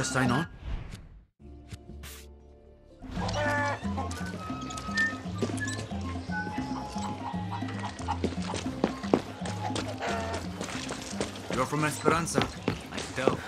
Just sign on? You're from Esperanza. I tell.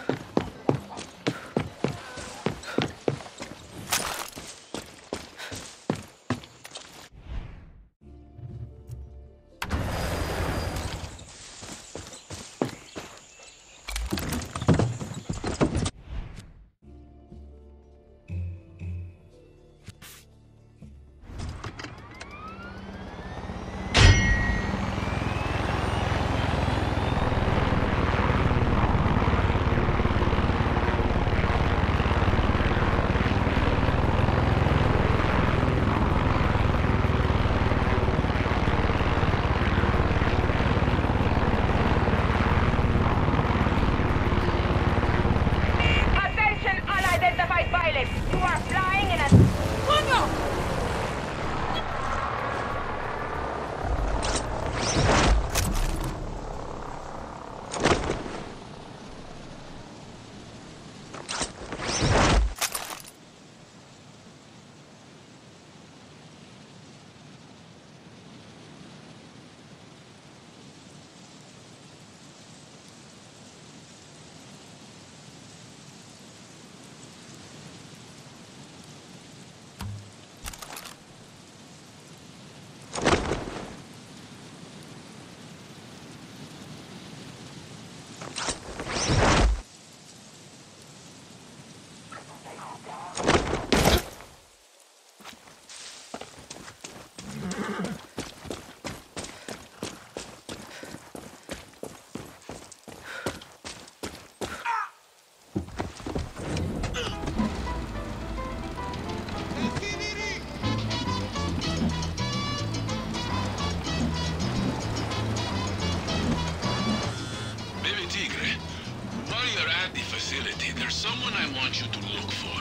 Want you to look for.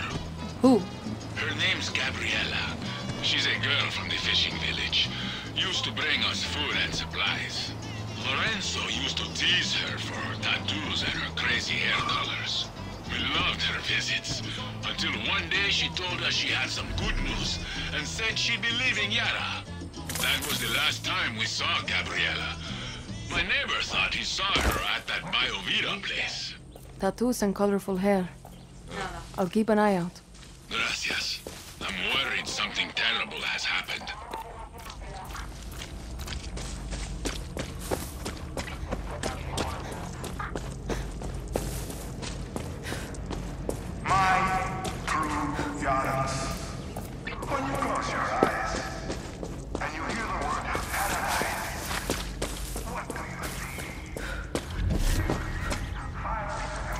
Who? Her name's Gabriela. She's a girl from the fishing village. Used to bring us food and supplies. Lorenzo used to tease her for her tattoos and her crazy hair colors. We loved her visits. Until one day she told us she had some good news and said she'd be leaving Yara. That was the last time we saw Gabriela. My neighbor thought he saw her at that Biovita place. Tattoos and colorful hair. I'll keep an eye out. Gracias. I'm worried something terrible has happened. My true Yaras. When you close your eyes and you hear the word paradise, what do you see?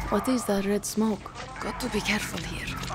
What is that red smoke? Got to be careful here.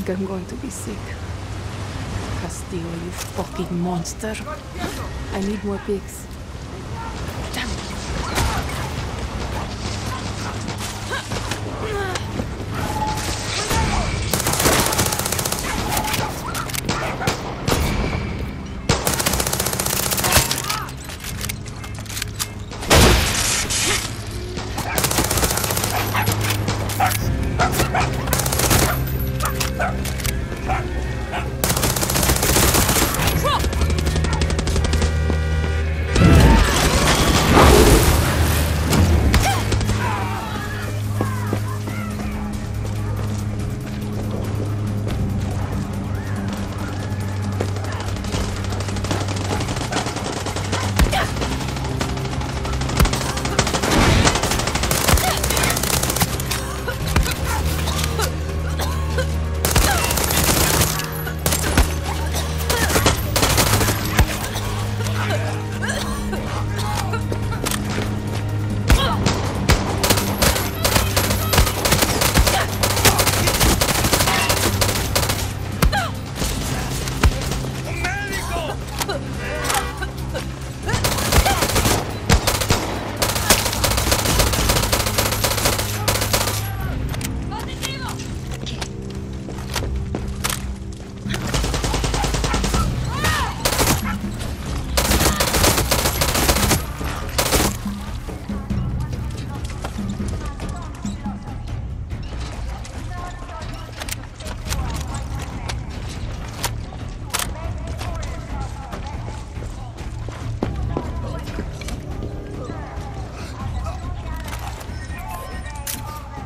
Think I'm going to be sick. Castillo, you fucking monster. I need more pigs.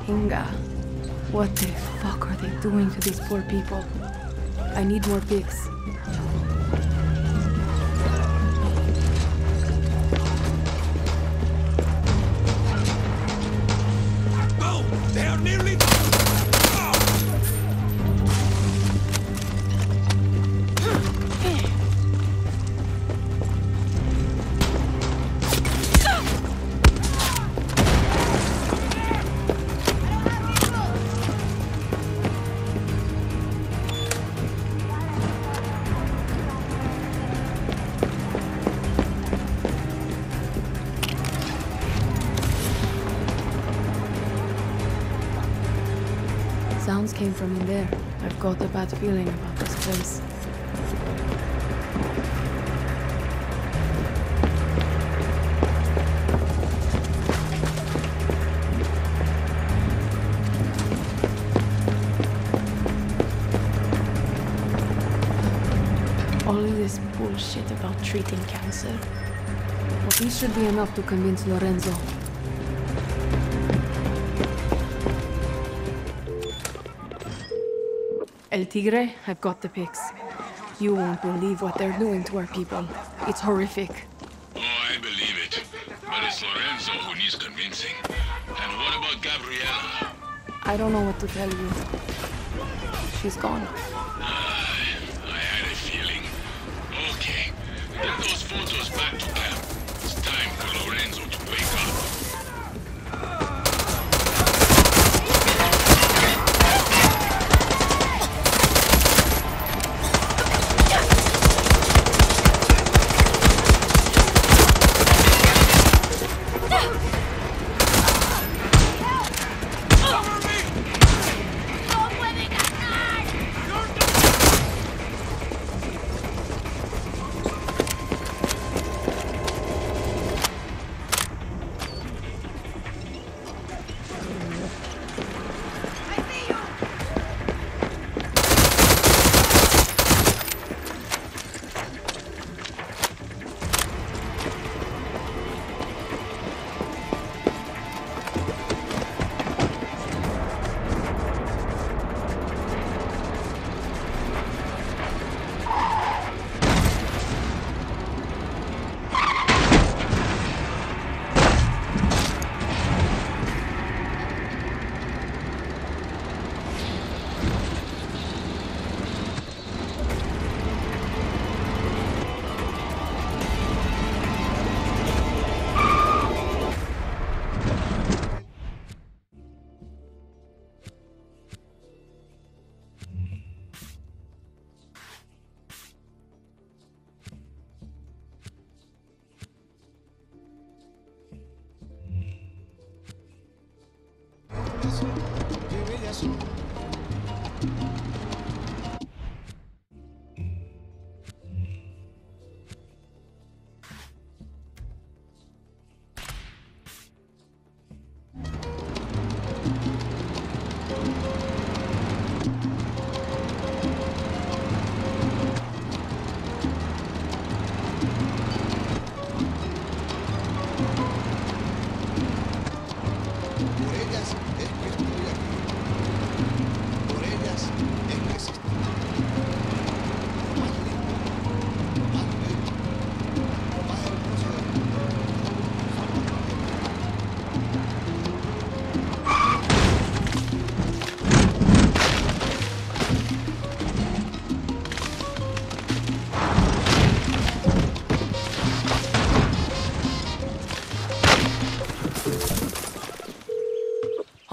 Inga. What the fuck are they doing to these poor people? I need more pigs. Treating cancer. But this should be enough to convince Lorenzo. El Tigre, I've got the pics. You won't believe what they're doing to our people. It's horrific. Oh, I believe it. But it's Lorenzo who needs convincing. And what about Gabriela? I don't know what to tell you. She's gone.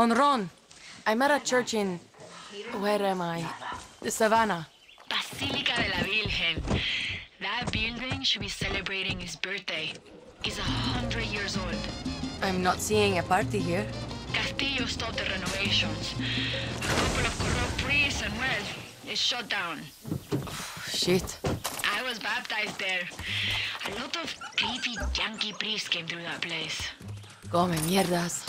Honron, I'm at a church in. Where am I? The Savannah. Basilica de la Virgen. That building should be celebrating his birthday. It's a hundred years old. I'm not seeing a party here. Castillo stopped the renovations. A couple of corrupt priests and well, it's shut down. Oh, Shit. I was baptized there. A lot of creepy Yankee priests came through that place. Come mierdas.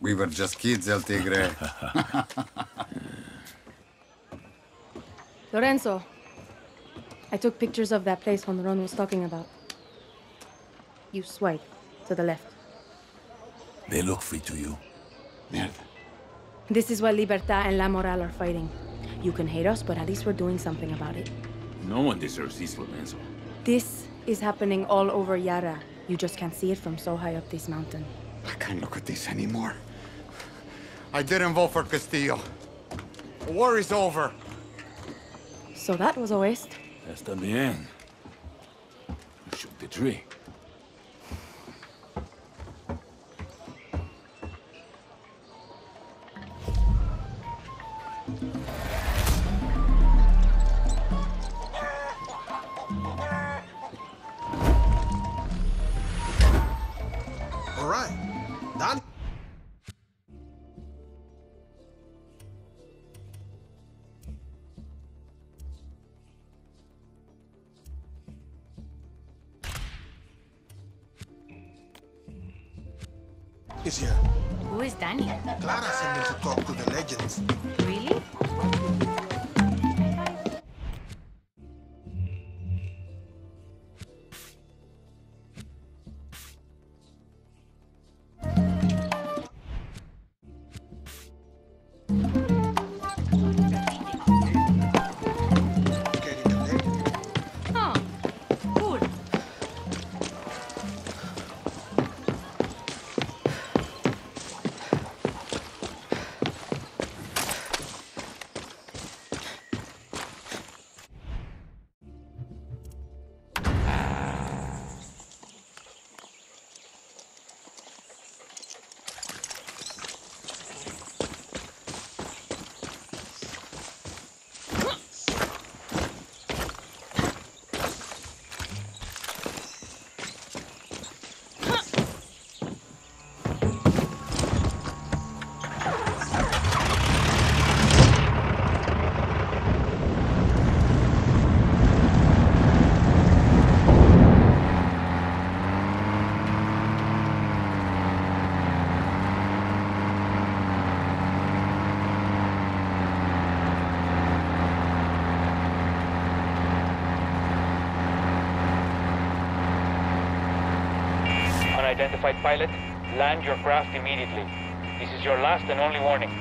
We were just kids, El Tigre. Lorenzo, I took pictures of that place Honron was talking about. You swipe to the left. They look free to you. Mierda. This is what Libertad and La Moral are fighting. You can hate us, but at least we're doing something about it. No one deserves this, Lorenzo. This is happening all over Yara. You just can't see it from so high up this mountain. I can't look at this anymore. I didn't vote for Castillo. The war is over. So that was a waste. Está bien. You shook the tree. unidentified pilot, land your craft immediately. This is your last and only warning.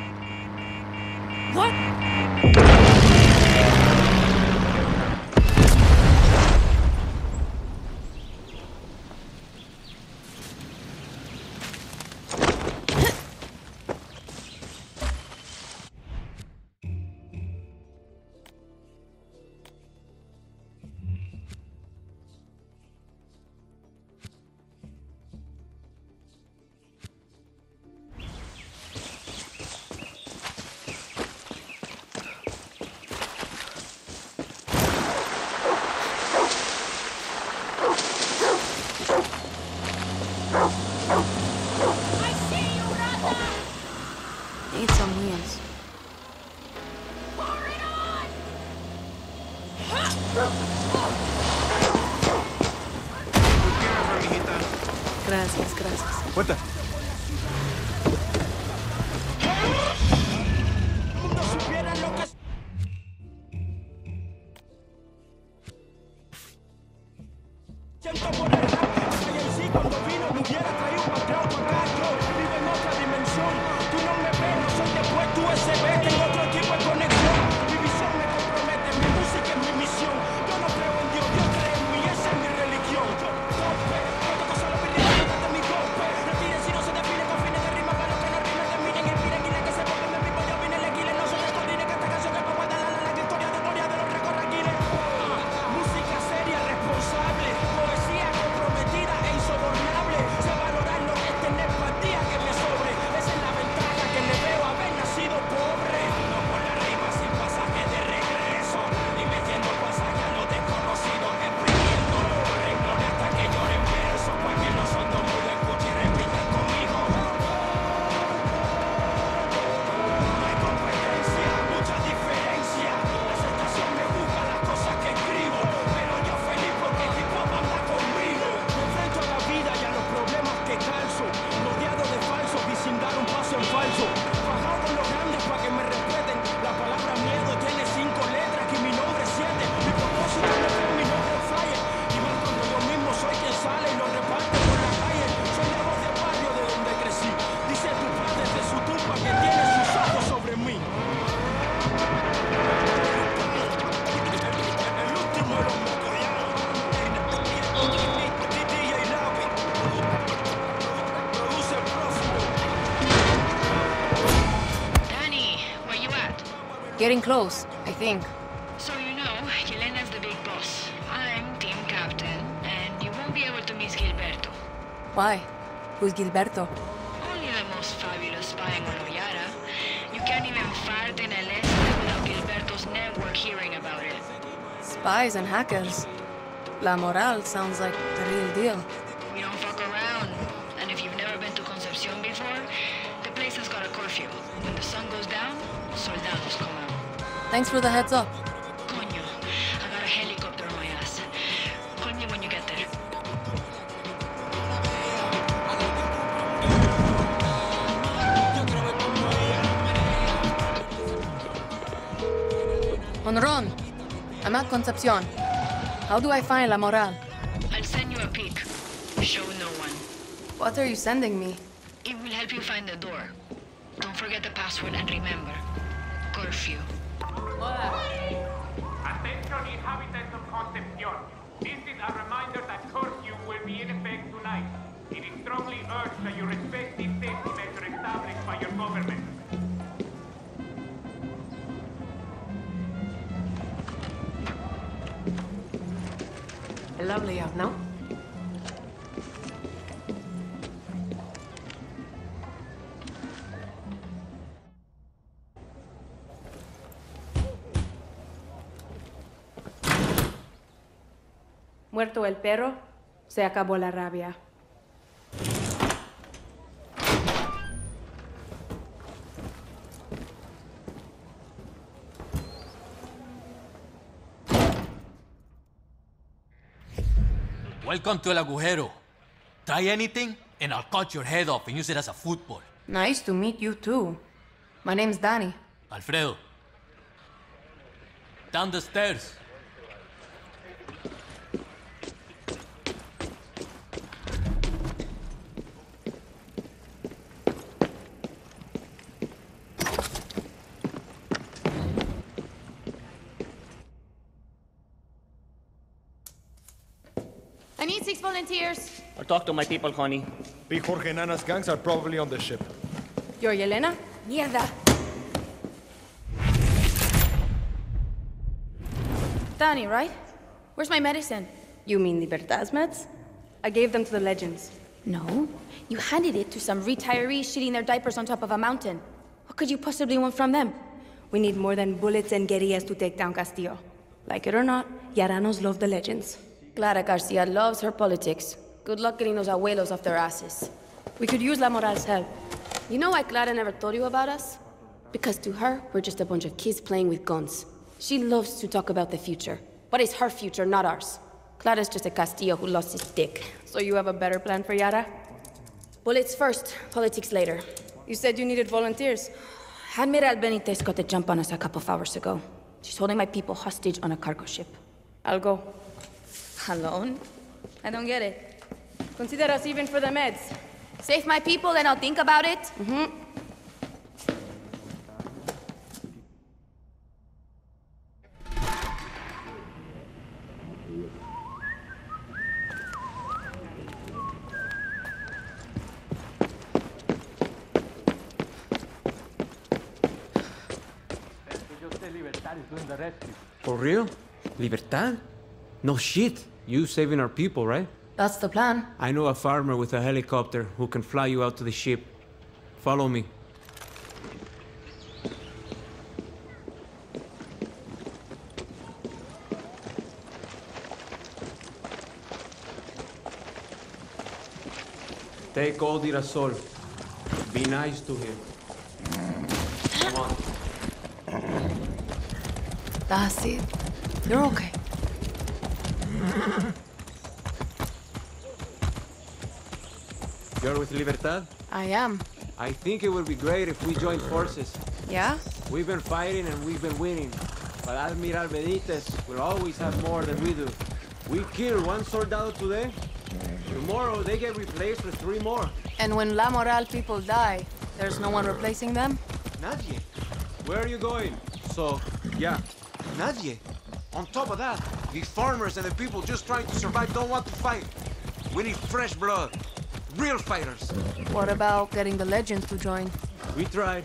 close, I think. So you know, Yelena's the big boss. I'm team captain, and you won't be able to miss Gilberto. Why? Who's Gilberto? Only the most fabulous spy in Guadalajara. You can't even fart in a without Gilberto's network hearing about it. Spies and hackers. La Moral sounds like the real deal. Thanks for the heads up. Coño, I got a helicopter on my ass. Call me when you get there. Honron, I'm at Concepcion. How do I find La Moral? I'll send you a pic. Show no one. What are you sending me? Muerto el perro, se acabó la rabia. Welcome to El Agujero. Try anything and I'll cut your head off and use it as a football. Nice to meet you too. My name's Danny. Alfredo. Down the stairs. Talk to my people, honey. Big Jorge Nana's gangs are probably on the ship. You're Yelena? Mierda. Dani, right? Where's my medicine? You mean Libertad's meds? I gave them to the legends. No. You handed it to some retirees shitting their diapers on top of a mountain. What could you possibly want from them? We need more than bullets and guerrillas to take down Castillo. Like it or not, Yaranos love the legends. Clara Garcia loves her politics. Good luck getting those abuelos off their asses. We could use La Moral's help. You know why Clara never told you about us? Because to her, we're just a bunch of kids playing with guns. She loves to talk about the future. But it's her future, not ours. Clara's just a Castillo who lost his dick. So you have a better plan for Yara? Bullets first, politics later. You said you needed volunteers. Admiral Benitez got the jump on us a couple of hours ago. She's holding my people hostage on a cargo ship. I'll go. Alone? I don't get it. Consider us even for the meds. Save my people, then I'll think about it. Mm-hmm. For real? Libertad? No shit. You saving our people, right? That's the plan. I know a farmer with a helicopter who can fly you out to the ship. Follow me. Take old Irasol. Be nice to him. Come on. That's it. You're okay. You're with Libertad? I am. I think it would be great if we joined forces. Yeah? We've been fighting and we've been winning. But Admiral Benitez will always have more than we do. We kill one soldado today. Tomorrow they get replaced with three more. And when La Moral people die, there's no one replacing them? Nadie. Where are you going? So, yeah. Nadie. On top of that, the farmers and the people just trying to survive don't want to fight. We need fresh blood. Real fighters. What about getting the legends to join? We tried.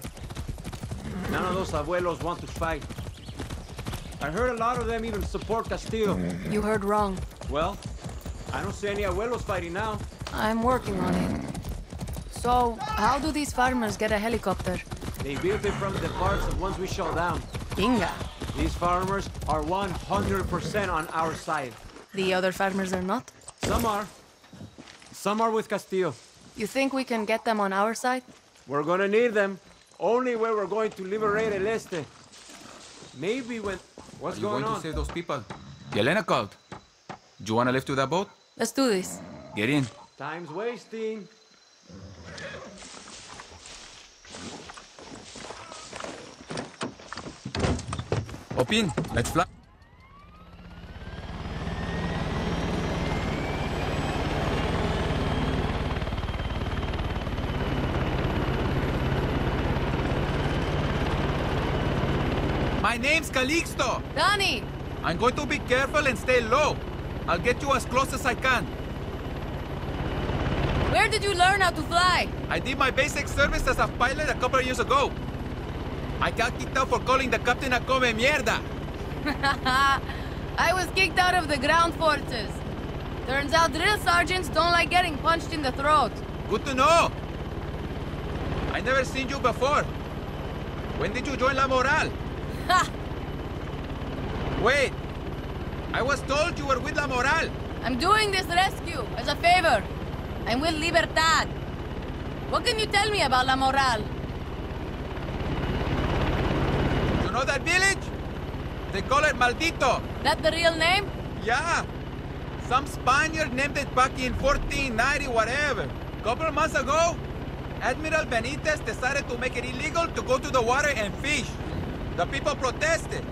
None of those abuelos want to fight. I heard a lot of them even support Castillo. You heard wrong. Well, I don't see any abuelos fighting now. I'm working on it. So, how do these farmers get a helicopter? They built it from the parts of ones we shot down. Inga. These farmers are 100% on our side. The other farmers are not? Some are. Some are with Castillo. You think we can get them on our side? We're gonna need them. Only when we're going to liberate El Este. Maybe when... What's going Are you going, going on? to save those people? Yelena called. Do you want to lift to that boat? Let's do this. Get in. Time's wasting. Hop in. Let's fly. My name's Calixto. Dani! I'm going to be careful and stay low. I'll get you as close as I can. Where did you learn how to fly? I did my basic service as a pilot a couple of years ago. I got kicked out for calling the captain a come mierda. I was kicked out of the ground forces. Turns out drill sergeants don't like getting punched in the throat. Good to know. I never seen you before. When did you join La Moral? Wait. I was told you were with La Moral. I'm doing this rescue as a favor. I'm with Libertad. What can you tell me about La Moral? You know that village? They call it Maldito. That the real name? Yeah. Some Spaniard named it back in 1490, whatever. Couple months ago, Admiral Benitez decided to make it illegal to go to the water and fish. The people protested.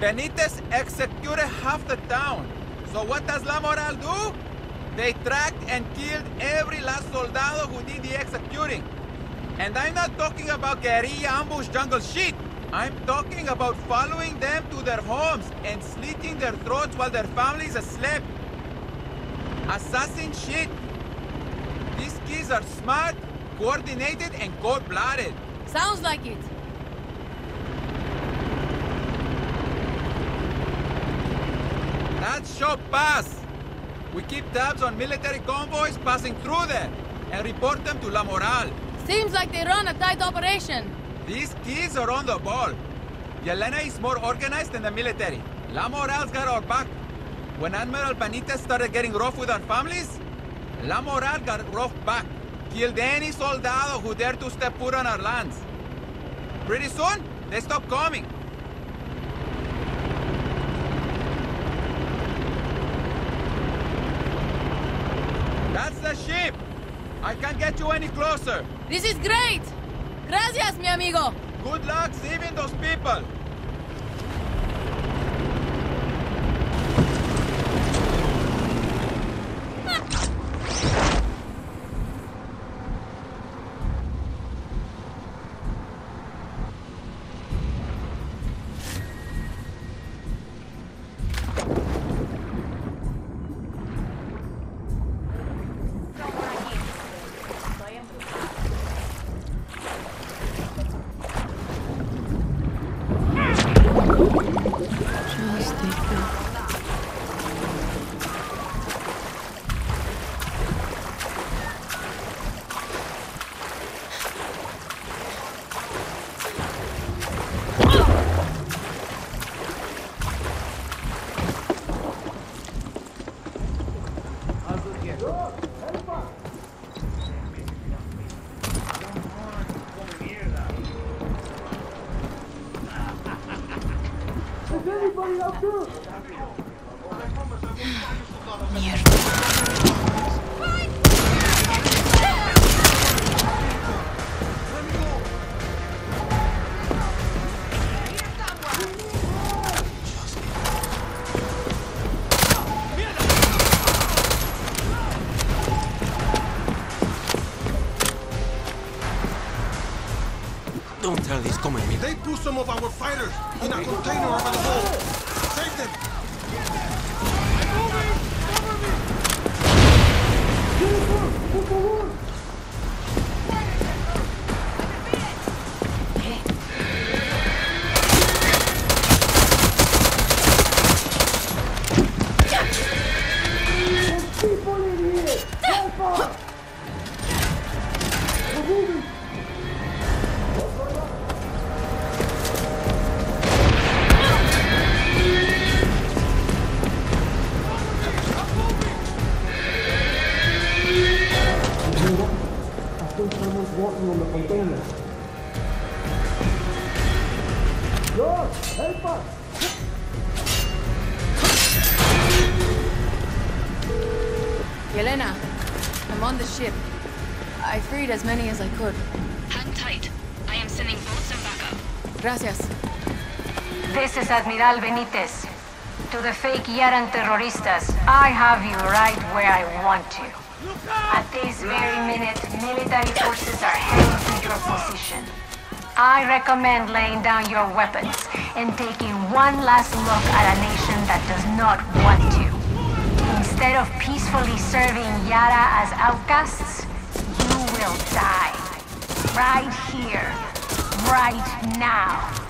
Benitez executed half the town. So what does La Moral do? They tracked and killed every last soldado who did the executing. And I'm not talking about guerrilla ambush jungle shit. I'm talking about following them to their homes and slitting their throats while their families asleep. Assassin shit! These kids are smart, coordinated, and cold-blooded. Sounds like it. That's shop pass. We keep tabs on military convoys passing through there and report them to La Moral. Seems like they run a tight operation. These kids are on the ball. Yelena is more organized than the military. La Moral's got our back. When Admiral Benitez started getting rough with our families, La Moral got rough back. Killed any soldado who dared to step foot on our lands. Pretty soon, they stopped coming. That's the ship! I can't get you any closer. This is great! Gracias, mi amigo! Good luck saving those people! Some of our fighters in a container over the wall. Yelena, I'm on the ship. I freed as many as I could. Hang tight. I am sending boats and backup. Gracias. This is Admiral Benitez. To the fake Yaran terroristas, I have you right where I want you. At this very minute, military forces are heading to your position. I recommend laying down your weapons and taking one last look at a nation that does not want you. Instead of peacefully serving Yara as outcasts, you will die. Right here. Right now.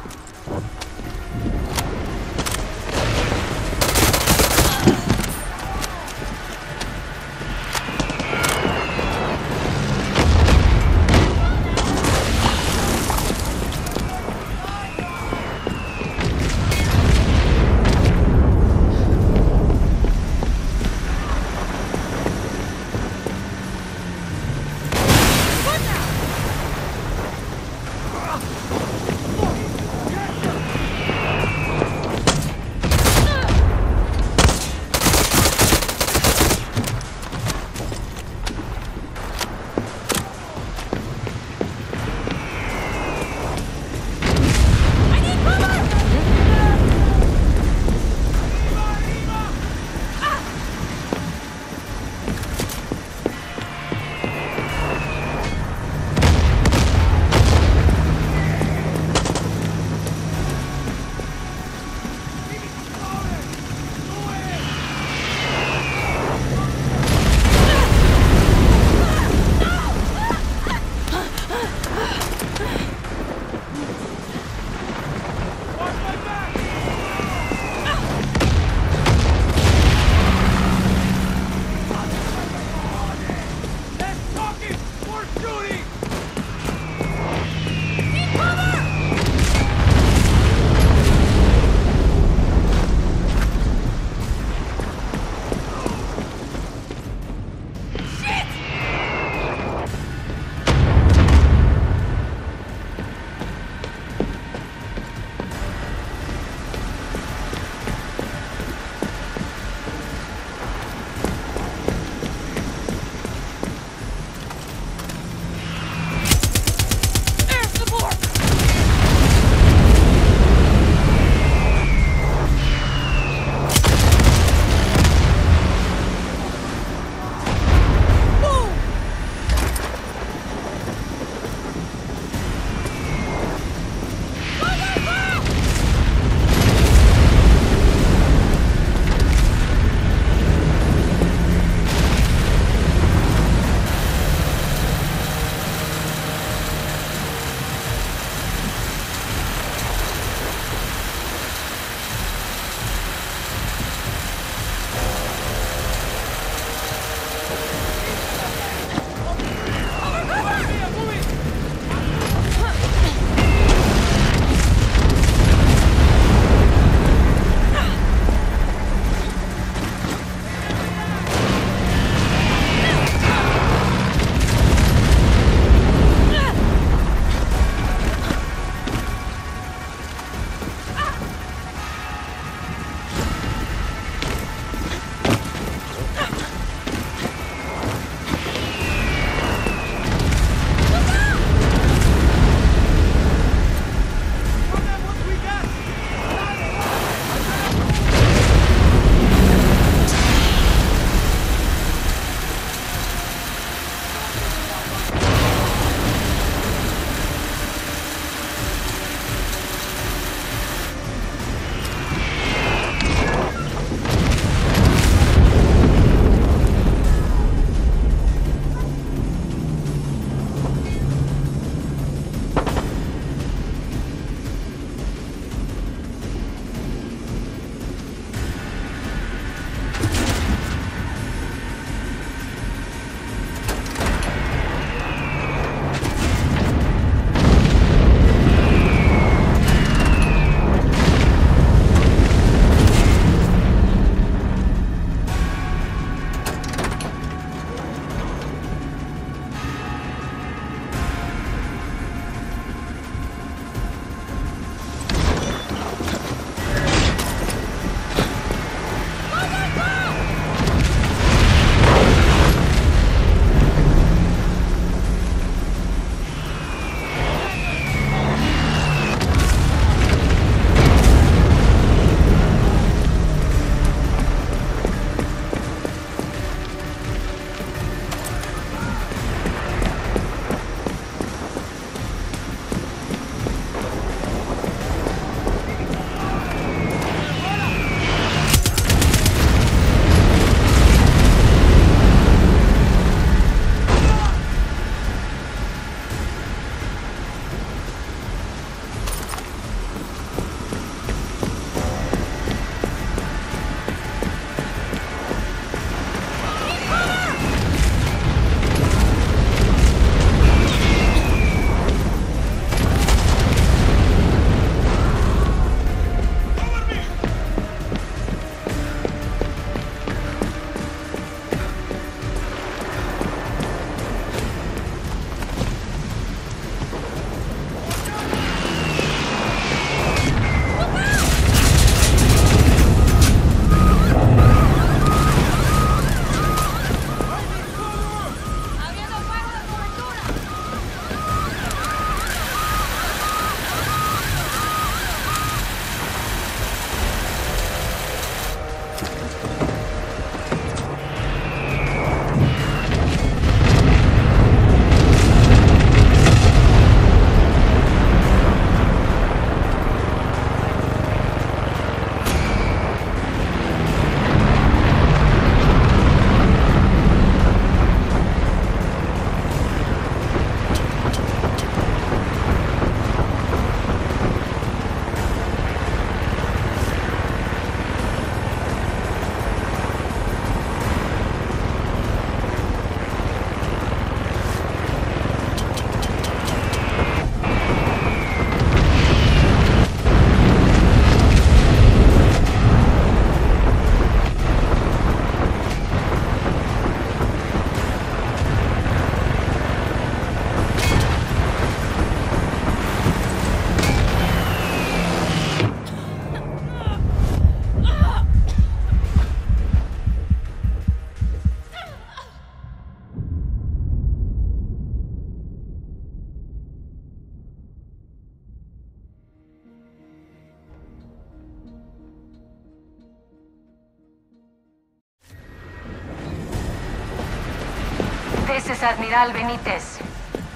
This Benitez.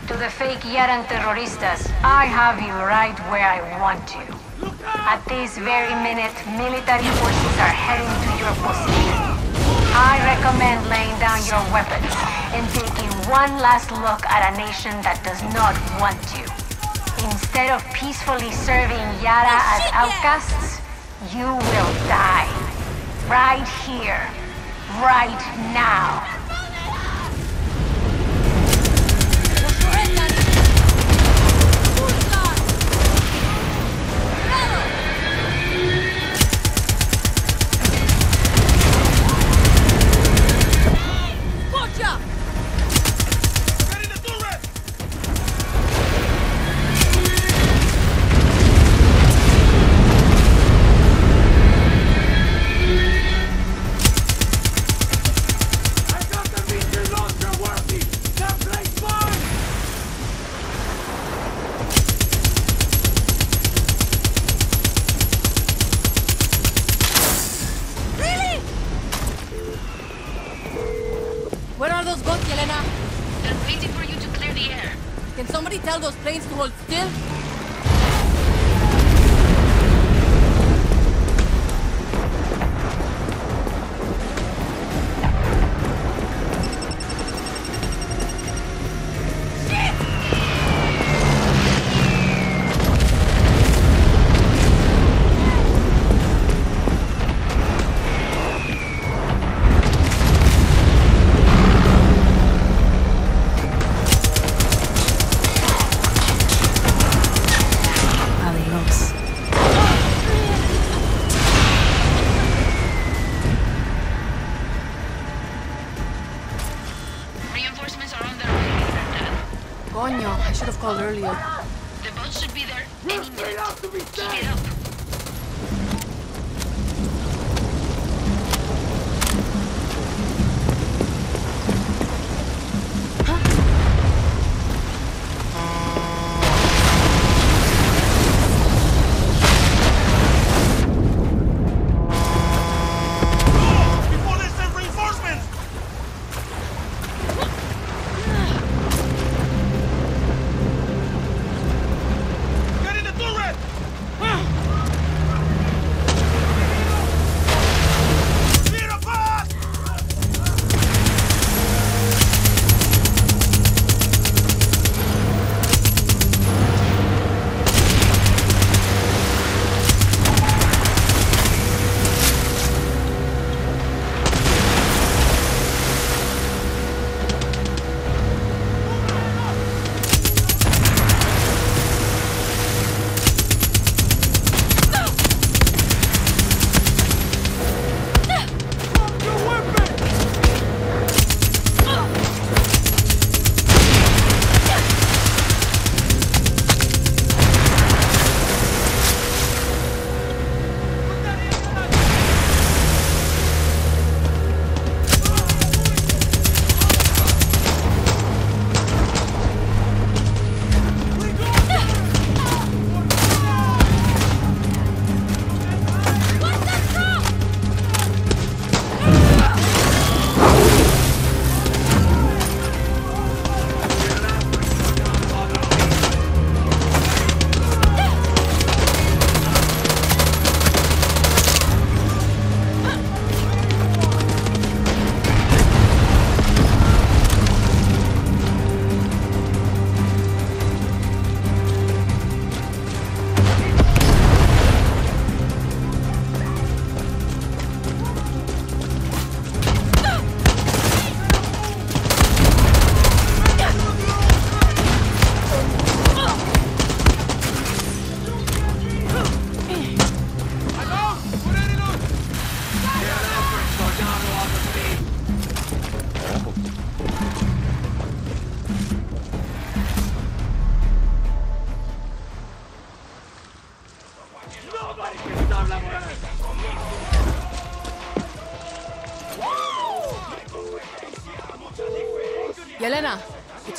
To the fake Yaran terroristas, I have you right where I want you. At this very minute, military forces are heading to your position. I recommend laying down your weapons and taking one last look at a nation that does not want you. Instead of peacefully serving Yara as outcasts, you will die. Right here. Right now.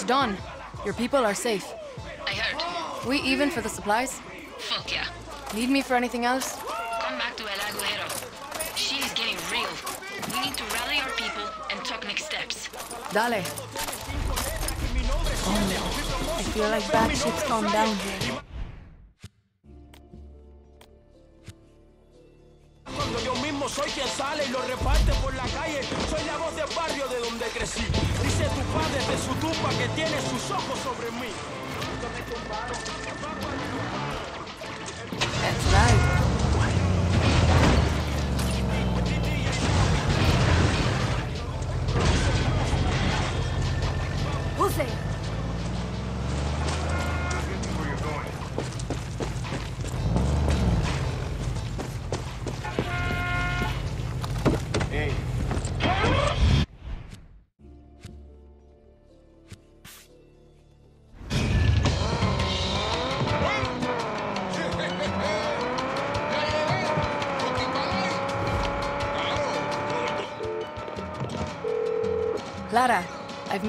Done. Your people are safe. I heard. We even for the supplies? Fuck yeah. Need me for anything else? Come back to El Aguero. She is getting real. We need to rally our people and talk next steps. Dale. Oh no. I feel like bad shit's gone down here. Tiene sus ojos sobre mí.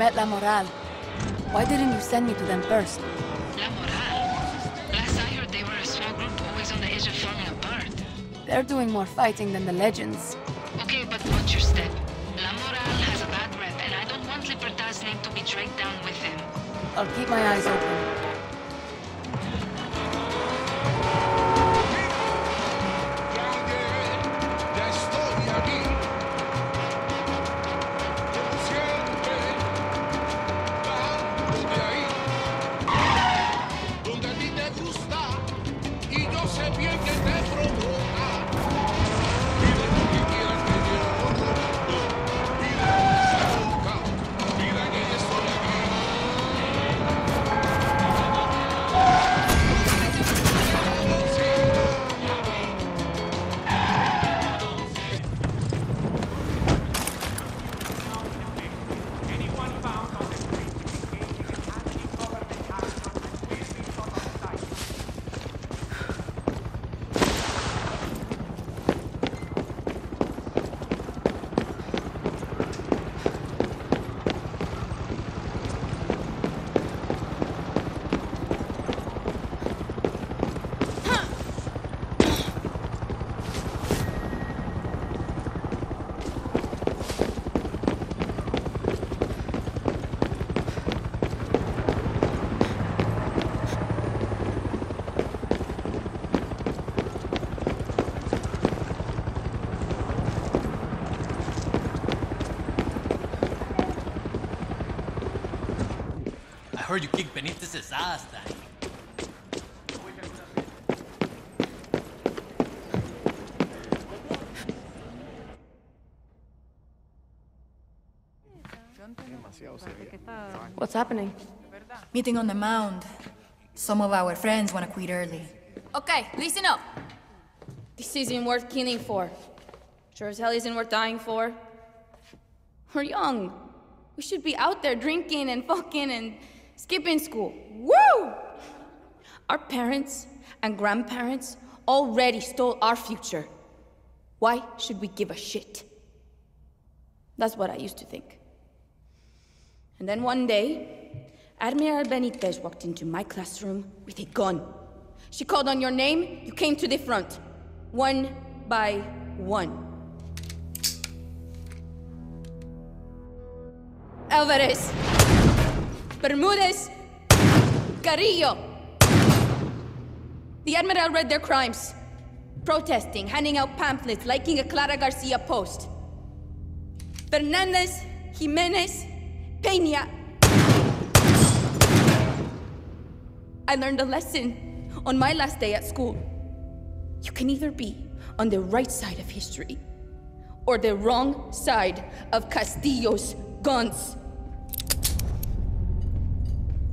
Met La Moral. Why didn't you send me to them first? La Moral. Last I heard, they were a small group always on the edge of falling apart. They're doing more fighting than the legends. Okay, but watch your step. La Moral has a bad rep, and I don't want Libertad's name to be dragged down with them. I'll keep my eyes open. Heard you kicked Benitez's ass, Dani. What's happening? Meeting on the mound. Some of our friends want to quit early. Okay, listen up. This isn't worth killing for. Sure as hell isn't worth dying for. We're young. We should be out there drinking and fucking and skipping school. Woo! Our parents and grandparents already stole our future. Why should we give a shit? That's what I used to think. And then one day, Admiral Benitez walked into my classroom with a gun. She called on your name, you came to the front. One by one. Alvarez, Bermudez, Carrillo. The Admiral read their crimes. Protesting, handing out pamphlets, liking a Clara Garcia post. Fernandez, Jimenez, Peña. I learned a lesson on my last day at school. You can either be on the right side of history or the wrong side of Castillo's guns.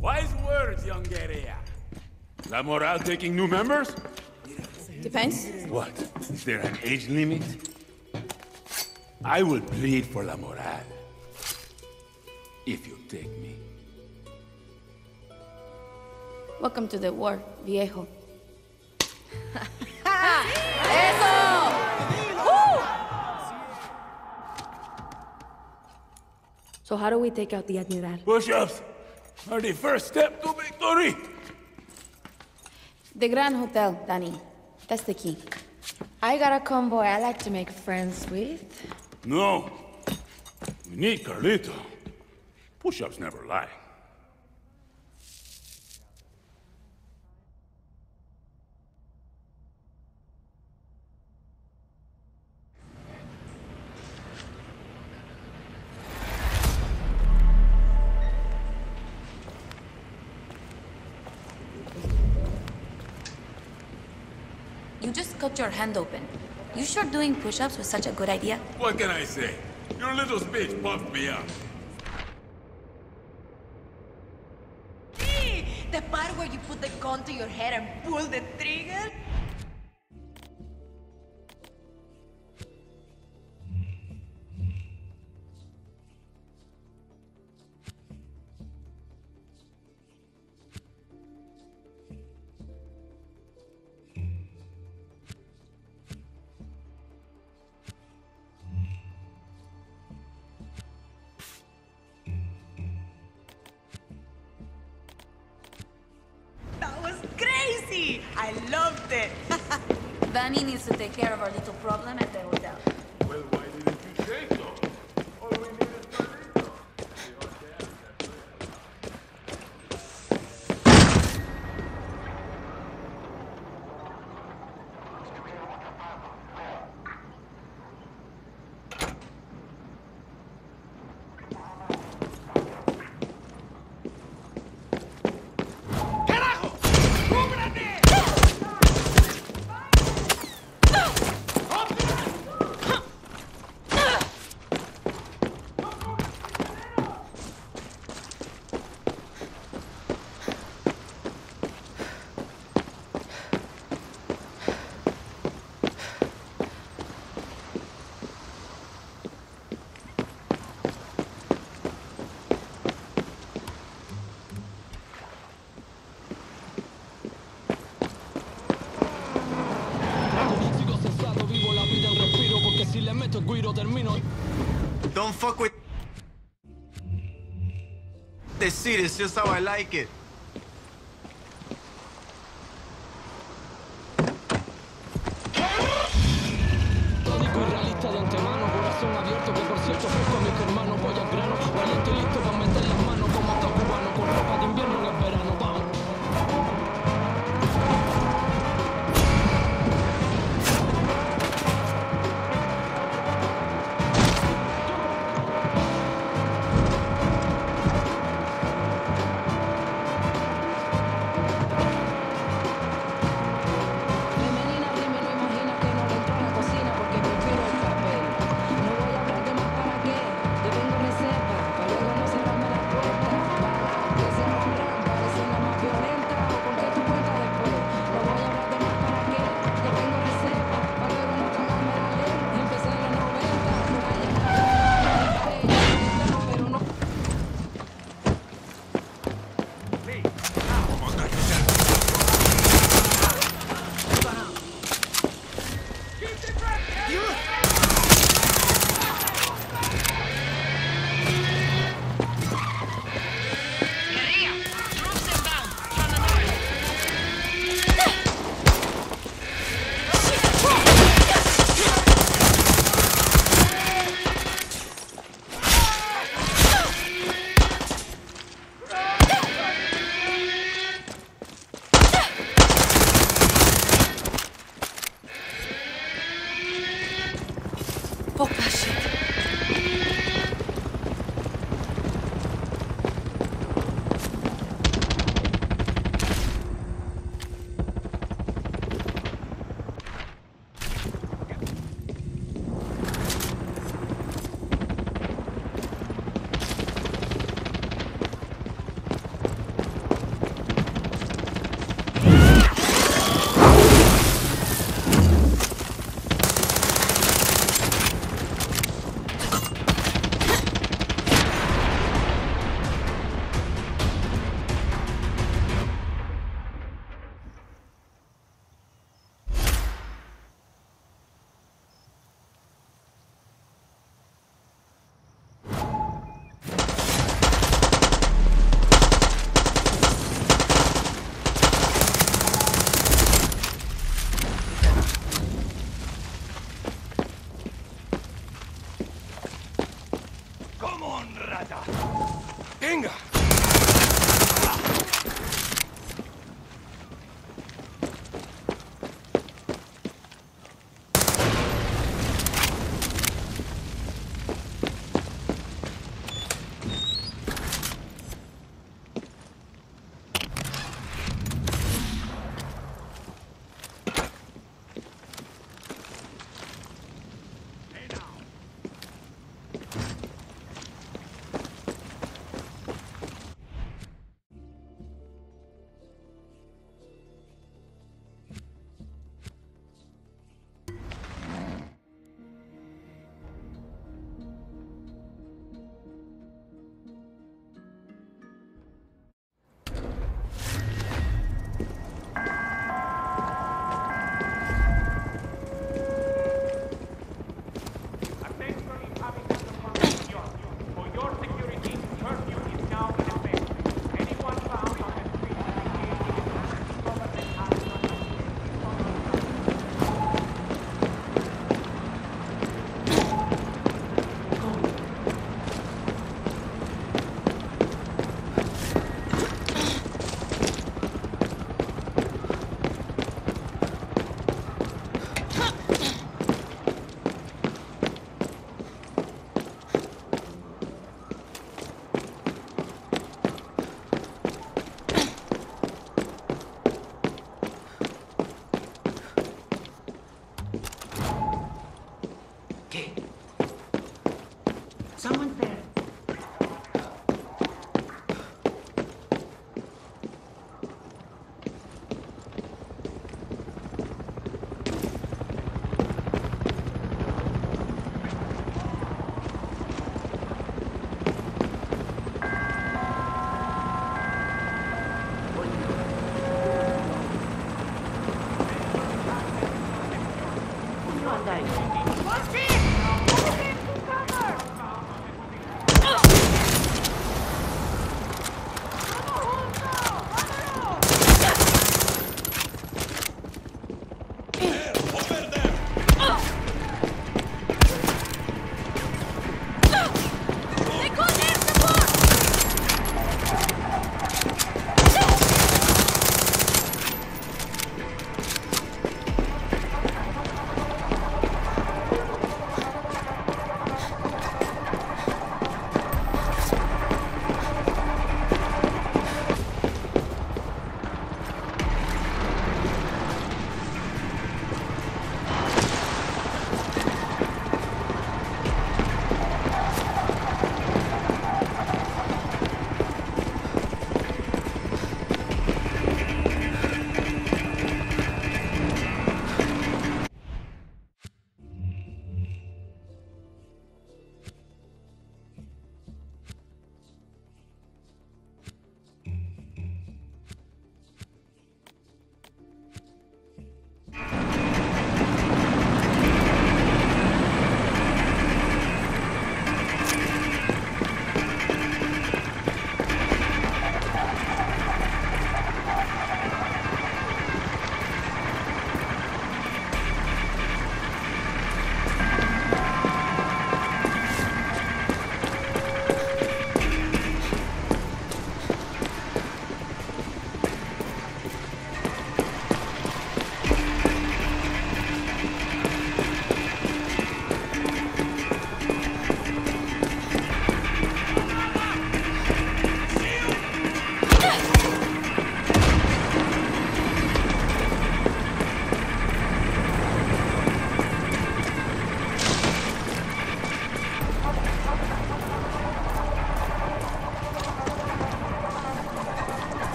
Wise words, young guerrilla. La Moral taking new members? Depends. What? Is there an age limit? I will plead for La Moral. If you take me. Welcome to the war, viejo. So how do we take out the Admiral? Push-ups are the first step to victory. The Grand Hotel, Dani. That's the key. I got a convoy I like to make friends with. No. We need Carlito. Push-ups never lie. Cut your hand open. You sure doing push-ups was such a good idea? What can I say? Your little speech pumped me up. The part where you put the gun to your head and pull the trigger? Just how I like it. Tónico y realista de antemano, corazón abierto que por cierto fresco a mis hermanos, voy al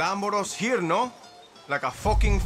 Lamboros here, no? Like a fucking